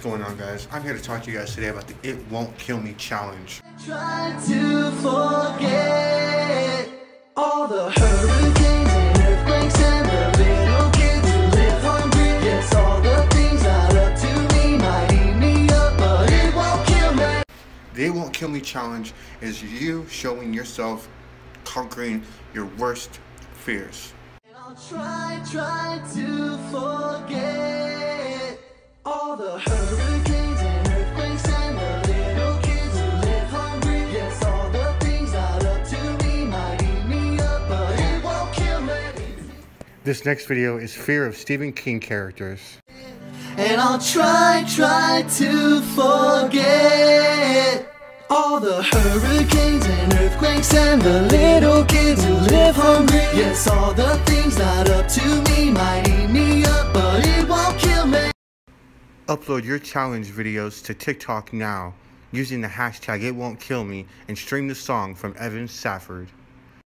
What's going on guys? I'm here to talk to you guys today about the It Won't Kill Me Challenge. Try to forget all the hurricanes and earthquakes and the little kids who live hungry. Yes, all the things not up to me might eat me up, but it won't kill me. The It Won't Kill Me Challenge is you showing yourself conquering your worst fears. And I'll try, try to forget the hurricanes and earthquakes and the little kids who live hungry. Yes, all the things not up to me might eat me up, but it won't kill me. This next video is fear of Stephen King characters. And I'll try, try to forget all the hurricanes and earthquakes and the little kids who live hungry. Yes, all the things not up to me might eat me up, Upload your challenge videos to TikTok now using the hashtag It Won't Kill Me and stream the song from Evan Safford.